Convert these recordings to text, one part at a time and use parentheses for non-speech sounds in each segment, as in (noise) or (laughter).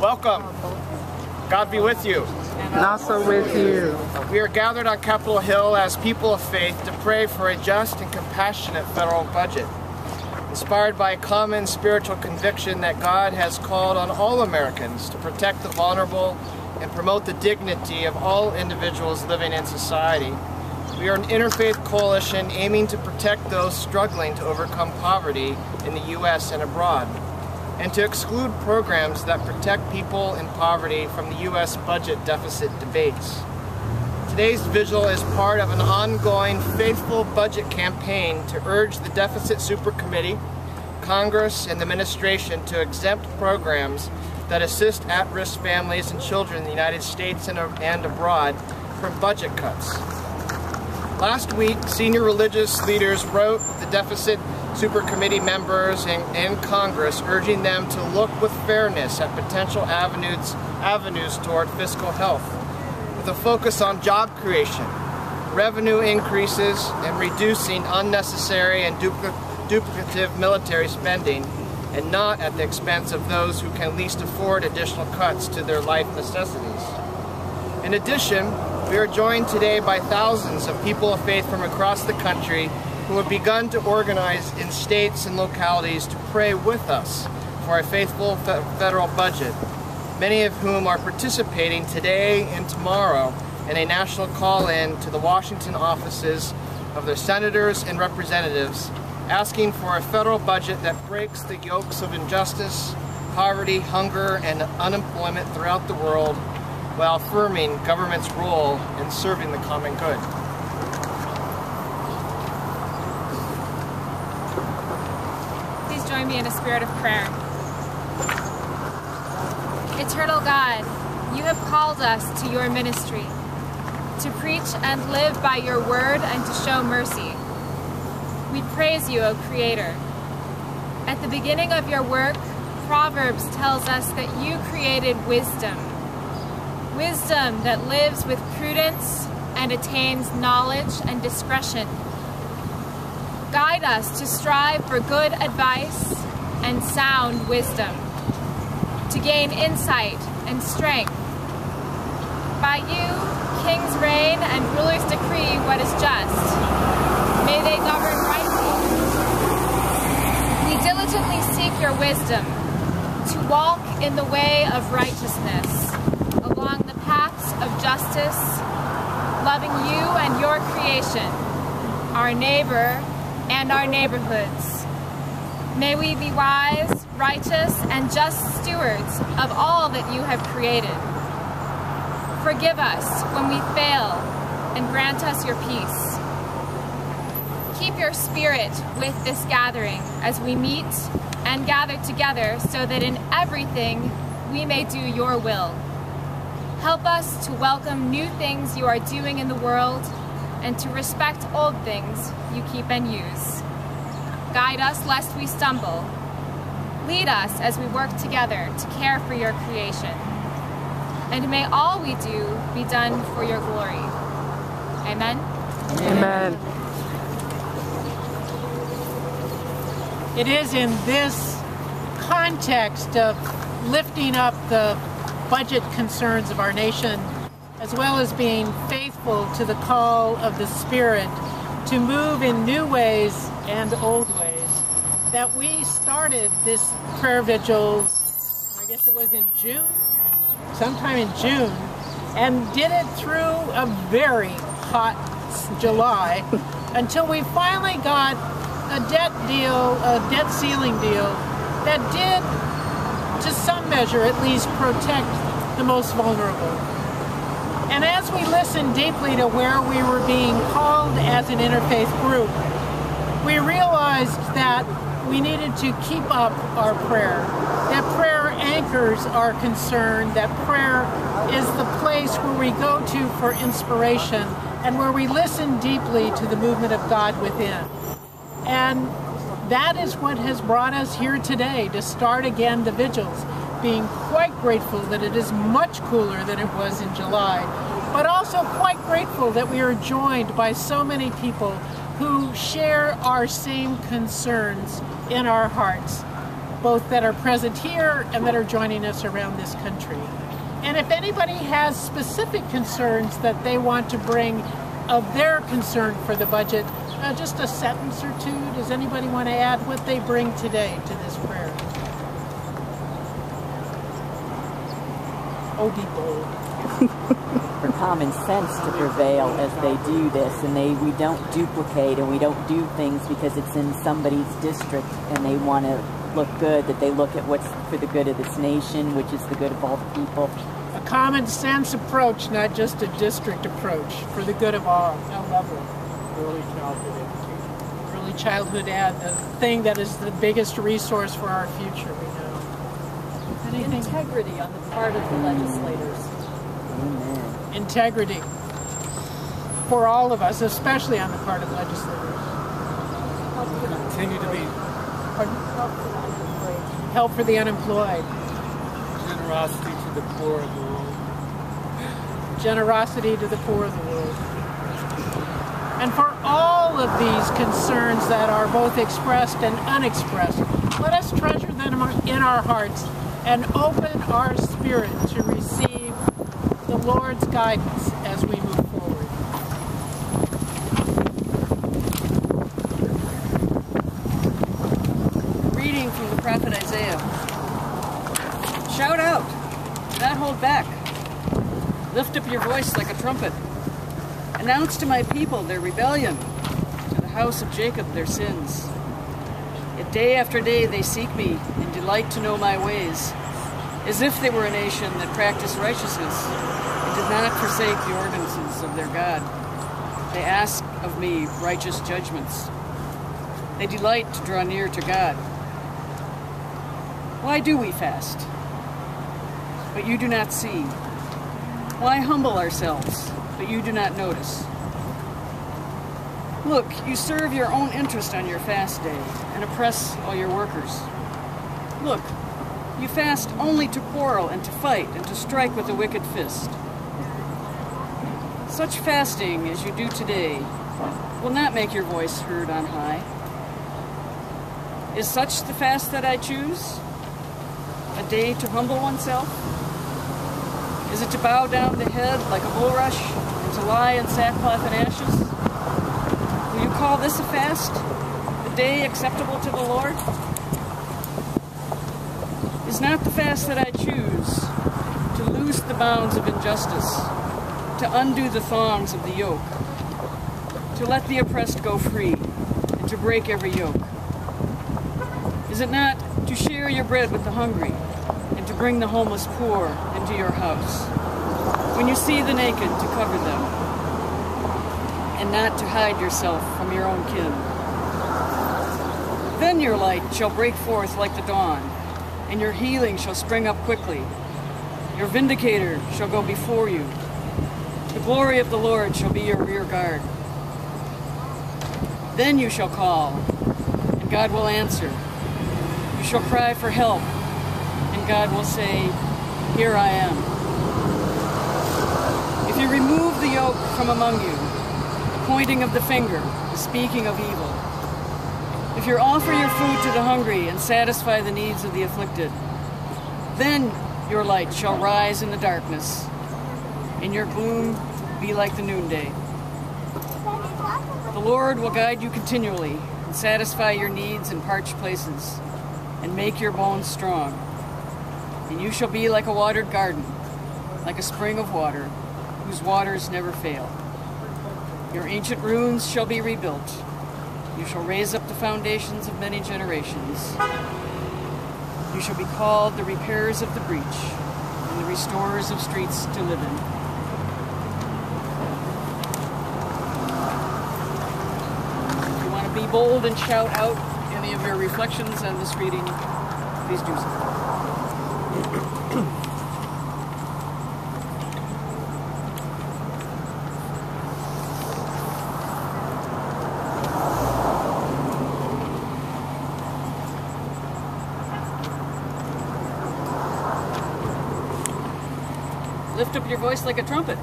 Welcome. God be with you. And also with you. We are gathered on Capitol Hill as people of faith to pray for a just and compassionate federal budget. Inspired by a common spiritual conviction that God has called on all Americans to protect the vulnerable and promote the dignity of all individuals living in society. We are an interfaith coalition aiming to protect those struggling to overcome poverty in the U.S. and abroad, and to exclude programs that protect people in poverty from the U.S. budget deficit debates. Today's vigil is part of an ongoing faithful budget campaign to urge the Deficit Supercommittee, Congress, and the administration to exempt programs that assist at-risk families and children in the United States and, and abroad from budget cuts. Last week, senior religious leaders wrote the Deficit Supercommittee members and, Congress urging them to look with fairness at potential avenues, avenues toward fiscal health, with a focus on job creation, revenue increases, and reducing unnecessary and dupl duplicative military spending, and not at the expense of those who can least afford additional cuts to their life necessities. In addition, we are joined today by thousands of people of faith from across the country who have begun to organize in states and localities to pray with us for a faithful federal budget, many of whom are participating today and tomorrow in a national call-in to the Washington offices of their senators and representatives asking for a federal budget that breaks the yokes of injustice, poverty, hunger, and unemployment throughout the world while affirming government's role in serving the common good. Please join me in a spirit of prayer. Eternal God, you have called us to your ministry, to preach and live by your word and to show mercy. We praise you, O Creator. At the beginning of your work, Proverbs tells us that you created wisdom wisdom that lives with prudence and attains knowledge and discretion. Guide us to strive for good advice and sound wisdom, to gain insight and strength. By you, kings reign and rulers decree what is just. May they govern rightly. We diligently seek your wisdom to walk in the way of righteousness along the paths of justice, loving you and your creation, our neighbor, and our neighborhoods. May we be wise, righteous, and just stewards of all that you have created. Forgive us when we fail and grant us your peace. Keep your spirit with this gathering as we meet and gather together so that in everything we may do your will. Help us to welcome new things you are doing in the world and to respect old things you keep and use. Guide us lest we stumble. Lead us as we work together to care for your creation. And may all we do be done for your glory. Amen. Amen. It is in this context of lifting up the budget concerns of our nation, as well as being faithful to the call of the Spirit to move in new ways and old ways. That we started this prayer vigil, I guess it was in June, sometime in June, and did it through a very hot July (laughs) until we finally got a debt deal, a debt ceiling deal that did to some measure at least protect the most vulnerable. And as we listened deeply to where we were being called as an interfaith group, we realized that we needed to keep up our prayer. That prayer anchors our concern, that prayer is the place where we go to for inspiration and where we listen deeply to the movement of God within. And that is what has brought us here today to start again the vigils, being quite grateful that it is much cooler than it was in July, but also quite grateful that we are joined by so many people who share our same concerns in our hearts. both that are present here and that are joining us around this country. And if anybody has specific concerns that they want to bring of their concern for the budget, uh, just a sentence or two. Does anybody want to add what they bring today to this prayer? Oh, be bold. (laughs) for common sense to prevail as they do this and they we don't duplicate and we don't do things because it's in somebody's district and they want to look good that they look at what's for the good of this nation which is the good of all the people a common sense approach not just a district approach for the good of all I love it. Early childhood education. early childhood ad the thing that is the biggest resource for our future we know anything Integrity on the part of the legislators. Integrity for all of us especially on the part of legislators Continue to be help for the unemployed generosity to the poor of the world. generosity to the poor of the world. And for all of these concerns that are both expressed and unexpressed, let us treasure them in our hearts and open our spirit to receive Lord's guidance as we move forward. Reading from the prophet Isaiah. Shout out, do not hold back. Lift up your voice like a trumpet. Announce to my people their rebellion, to the house of Jacob their sins. Yet day after day they seek me and delight to know my ways, as if they were a nation that practiced righteousness not forsake the ordinances of their God. They ask of me righteous judgments. They delight to draw near to God. Why do we fast? But you do not see. Why humble ourselves, but you do not notice? Look, you serve your own interest on your fast day and oppress all your workers. Look, you fast only to quarrel and to fight and to strike with a wicked fist. Such fasting as you do today will not make your voice heard on high. Is such the fast that I choose? A day to humble oneself? Is it to bow down the head like a bulrush and to lie in sackcloth and ashes? Will you call this a fast? A day acceptable to the Lord? Is not the fast that I choose to loose the bounds of injustice, to undo the thongs of the yoke, to let the oppressed go free, and to break every yoke? Is it not to share your bread with the hungry and to bring the homeless poor into your house? When you see the naked, to cover them and not to hide yourself from your own kin. Then your light shall break forth like the dawn, and your healing shall spring up quickly. Your vindicator shall go before you. The glory of the Lord shall be your rear guard. Then you shall call, and God will answer. You shall cry for help, and God will say, Here I am. If you remove the yoke from among you, the pointing of the finger, the speaking of evil, if you offer your food to the hungry and satisfy the needs of the afflicted, then your light shall rise in the darkness, and your gloom be like the noonday. The Lord will guide you continually and satisfy your needs in parched places and make your bones strong. And you shall be like a watered garden, like a spring of water, whose waters never fail. Your ancient ruins shall be rebuilt. You shall raise up the foundations of many generations. You shall be called the repairers of the breach and the restorers of streets to live in. If you want to be bold and shout out any of your reflections on this reading, please do so. Lift up your voice like a trumpet.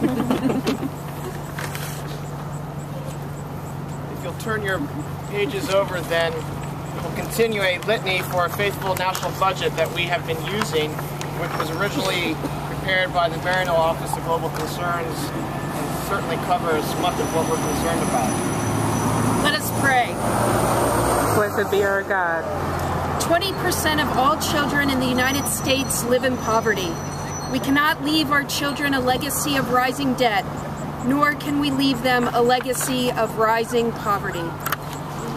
(laughs) If you'll turn your pages over then we will continue a litany for a faithful national budget that we have been using, which was originally prepared by the Maryknoll Office of Global Concerns and certainly covers much of what we're concerned about. Let us pray. Blessed be our God. 20% of all children in the United States live in poverty. We cannot leave our children a legacy of rising debt, nor can we leave them a legacy of rising poverty.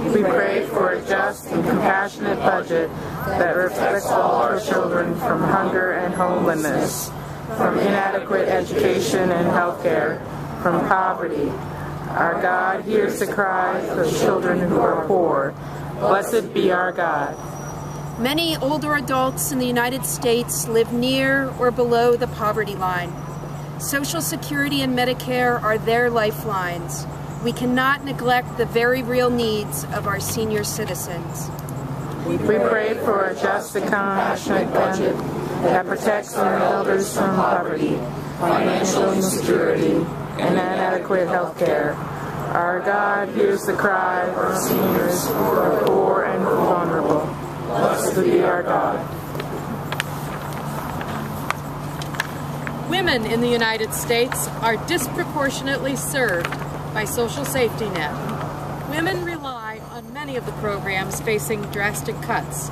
We pray for a just and compassionate budget that protects all our children from hunger and homelessness, from inadequate education and health care, from poverty. Our God hears the cries of children who are poor. Blessed be our God. Many older adults in the United States live near or below the poverty line. Social Security and Medicare are their lifelines. We cannot neglect the very real needs of our senior citizens. We pray for a just and compassionate budget that protects our elders from poverty, financial insecurity, and inadequate health care. Our God hears the cry of our seniors who are poor and vulnerable. Blessed be our God. Women in the United States are disproportionately served by social safety net. Women rely on many of the programs facing drastic cuts,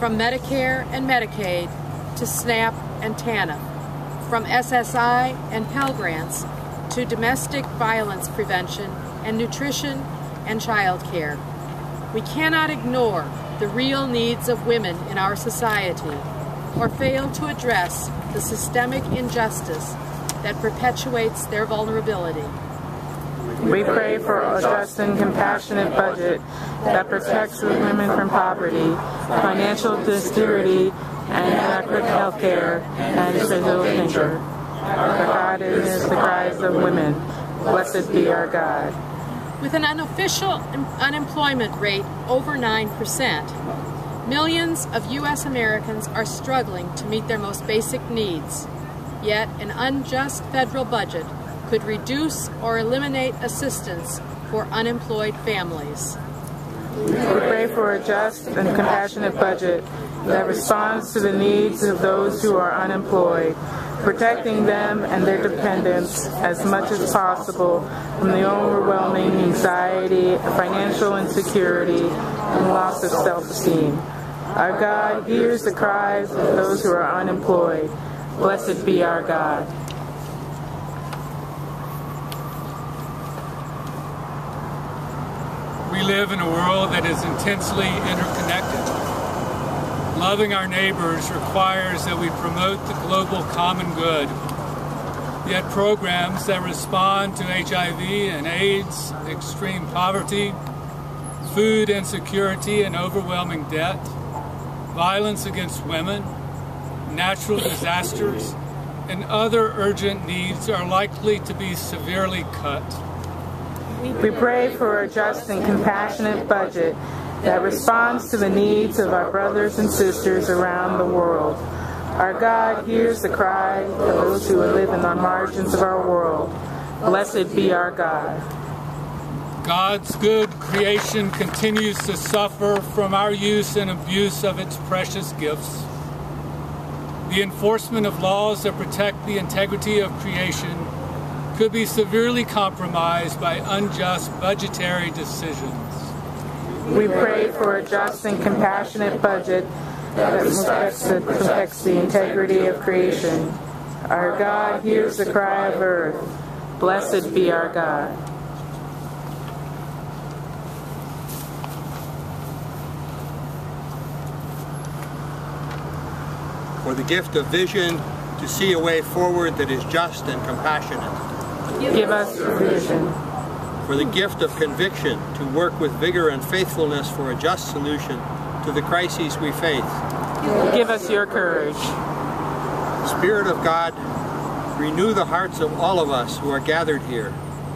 from Medicare and Medicaid to SNAP and TANF, from SSI and Pell Grants to domestic violence prevention and nutrition and child care. We cannot ignore the real needs of women in our society or fail to address the systemic injustice that perpetuates their vulnerability. We pray for a just and compassionate budget that protects women from poverty, financial insecurity, and inadequate health care and physical danger. Our God is the cries of women. Blessed be our God. With an unofficial unemployment rate over 9%, millions of U.S. Americans are struggling to meet their most basic needs. Yet, an unjust federal budget could reduce or eliminate assistance for unemployed families. We pray for a just and compassionate budget that responds to the needs of those who are unemployed, protecting them and their dependents as much as possible from the overwhelming anxiety, financial insecurity, and loss of self-esteem. Our God hears the cries of those who are unemployed. Blessed be our God. We live in a world that is intensely interconnected. Loving our neighbors requires that we promote the global common good. Yet programs that respond to HIV and AIDS, extreme poverty, food insecurity and overwhelming debt, violence against women, natural disasters, and other urgent needs are likely to be severely cut. We pray for a just and compassionate budget that responds to the needs of our brothers and sisters around the world. Our God hears the cry of those who live in the margins of our world. Blessed be our God. God's good creation continues to suffer from our use and abuse of its precious gifts. The enforcement of laws that protect the integrity of creation could be severely compromised by unjust budgetary decisions. We pray for a just and compassionate budget that protects the, protects the integrity of creation. Our God hears the cry of earth. Blessed be our God. For the gift of vision to see a way forward that is just and compassionate. Give us vision. For the gift of conviction to work with vigor and faithfulness for a just solution to the crises we face. Give us your courage. Spirit of God, renew the hearts of all of us who are gathered here.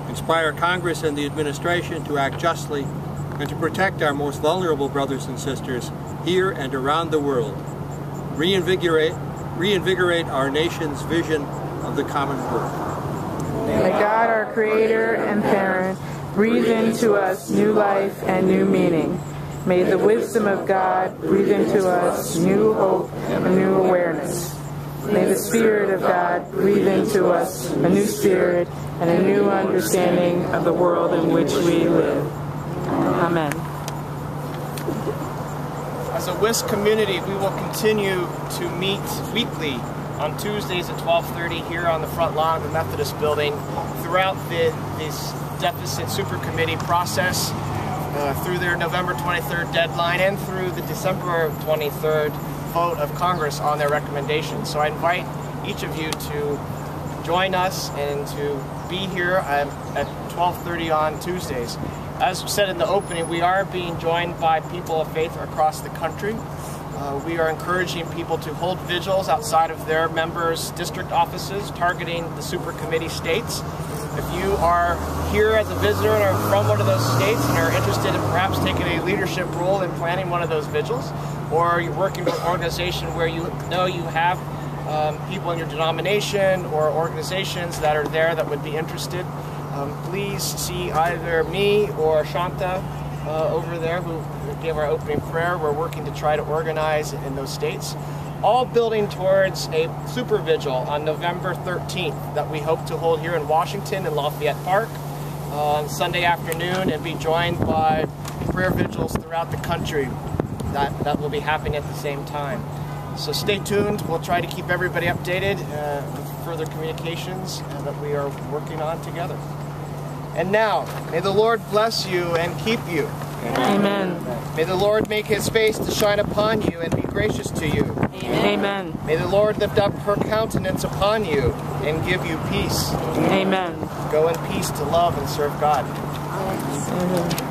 Inspire Congress and the administration to act justly and to protect our most vulnerable brothers and sisters here and around the world. Reinvigorate, reinvigorate our nation's vision of the common good. May God, our Creator and Parent, breathe into us new life and new meaning. May the wisdom of God breathe into us new hope and new awareness. May the Spirit of God breathe into us a new spirit and a new understanding of the world in which we live. Amen. As a WISC community, we will continue to meet weekly on Tuesdays at 12:30 here on the front lawn of the Methodist Building throughout the, this deficit super committee process uh, through their November 23rd deadline and through the December 23rd vote of Congress on their recommendations. So I invite each of you to join us and to be here at, at 12:30 on Tuesdays. As we said in the opening, we are being joined by people of faith across the country. Uh, we are encouraging people to hold vigils outside of their members' district offices, targeting the super committee states. If you are here as a visitor and are from one of those states and are interested in perhaps taking a leadership role in planning one of those vigils, or you're working with an organization where you know you have um, people in your denomination or organizations that are there that would be interested, um, please see either me or Shanta uh, over there who gave our opening prayer. We're working to try to organize in those states. All building towards a super vigil on November 13th that we hope to hold here in Washington in Lafayette Park uh, on Sunday afternoon and be joined by prayer vigils throughout the country that, that will be happening at the same time. So stay tuned. We'll try to keep everybody updated uh, with further communications that we are working on together. And now, may the Lord bless you and keep you. Amen. May the Lord make his face to shine upon you and be gracious to you. Amen. May the Lord lift up her countenance upon you and give you peace. Amen. Go in peace to love and serve God. Amen.